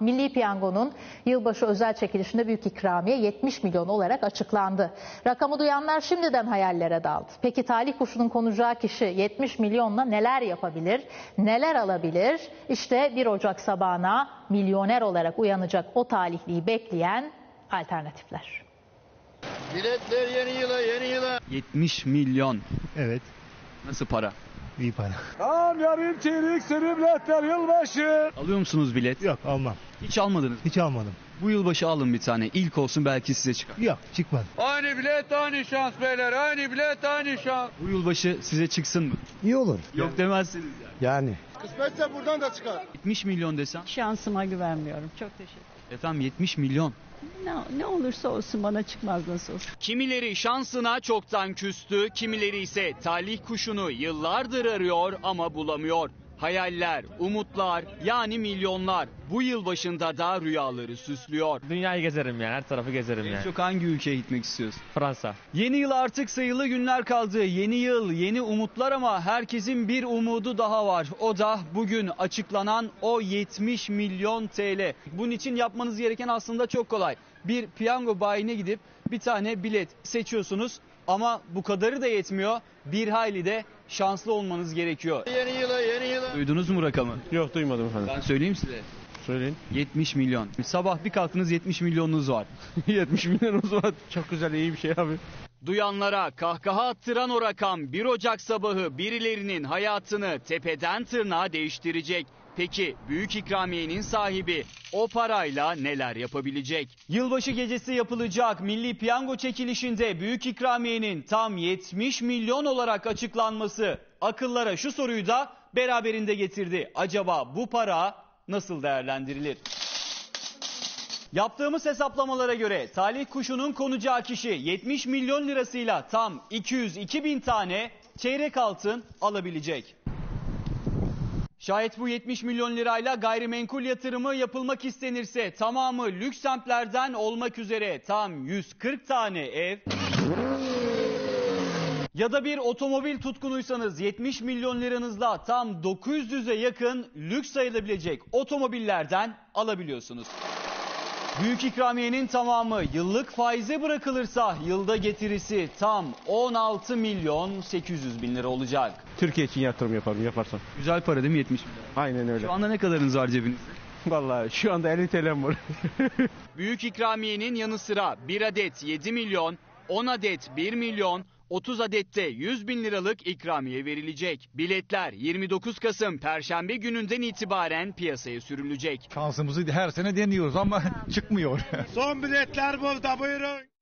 Milli Piyango'nun yılbaşı özel çekilişinde büyük ikramiye 70 milyon olarak açıklandı. Rakamı duyanlar şimdiden hayallere daldı. Peki talih kuşunun konacağı kişi 70 milyonla neler yapabilir, neler alabilir? İşte 1 Ocak sabahına milyoner olarak uyanacak o talihliyi bekleyen alternatifler. Biletler yeni yıla yeni yıla. 70 milyon. Evet, Nasıl para? İyi para. Tam yarım çeyrek sürümletler yılbaşı. Alıyor musunuz bilet? Yok almam. Hiç almadınız. Hiç almadım. Bu yılbaşı alın bir tane. İlk olsun belki size çıkar. Yok çıkmadı. Aynı bilet aynı şans beyler. Aynı bilet aynı şans. Bu yılbaşı size çıksın mı? İyi olur. Yok demezsiniz yani. Yani. Kısmetse buradan da çıkar. 70 milyon desem. Şansıma güvenmiyorum. Çok teşekkür Efendim 70 milyon. Ne, ne olursa olsun bana çıkmaz nasıl olsa. Kimileri şansına çoktan küstü, kimileri ise talih kuşunu yıllardır arıyor ama bulamıyor. Hayaller, umutlar yani milyonlar bu yıl başında da rüyaları süslüyor. Dünyayı gezerim yani her tarafı gezerim En yani. çok hangi ülkeye gitmek istiyorsun? Fransa. Yeni yıl artık sayılı günler kaldı. Yeni yıl, yeni umutlar ama herkesin bir umudu daha var. O da bugün açıklanan o 70 milyon TL. Bunun için yapmanız gereken aslında çok kolay. Bir piyango bayine gidip bir tane bilet seçiyorsunuz. Ama bu kadarı da yetmiyor. Bir hayli de şanslı olmanız gerekiyor. Yeni. Duydunuz mu rakamı? Yok duymadım efendim. Ben söyleyeyim size. Söyleyin. 70 milyon. Sabah bir kalktınız 70 milyonunuz var. 70 milyonumuz var. Çok güzel iyi bir şey abi. Duyanlara kahkaha attıran o rakam 1 Ocak sabahı birilerinin hayatını tepeden tırnağa değiştirecek. Peki büyük ikramiyenin sahibi o parayla neler yapabilecek? Yılbaşı gecesi yapılacak Milli Piyango çekilişinde büyük ikramiyenin tam 70 milyon olarak açıklanması akıllara şu soruyu da beraberinde getirdi. Acaba bu para nasıl değerlendirilir? Yaptığımız hesaplamalara göre talih kuşunun konacağı kişi 70 milyon lirasıyla tam 202 bin tane çeyrek altın alabilecek. Şayet bu 70 milyon lirayla gayrimenkul yatırımı yapılmak istenirse tamamı lüks semtlerden olmak üzere tam 140 tane ev ya da bir otomobil tutkunuysanız 70 milyon liranızla tam 900'e yakın lüks sayılabilecek otomobillerden alabiliyorsunuz. Büyük ikramiyenin tamamı yıllık faize bırakılırsa yılda getirisi tam 16 milyon 800 bin lira olacak. Türkiye için yatırım yaparım yaparsam. Güzel para değil mi 70 milyon? Aynen öyle. Şu anda ne kadarınız var cebinizde? Vallahi şu anda 50 TL'm var. Büyük ikramiyenin yanı sıra 1 adet 7 milyon, 10 adet 1 milyon, 30 adette 100 bin liralık ikramiye verilecek. Biletler 29 Kasım Perşembe gününden itibaren piyasaya sürülecek. Şansımızı her sene deniyoruz ama çıkmıyor. Son biletler burada buyurun.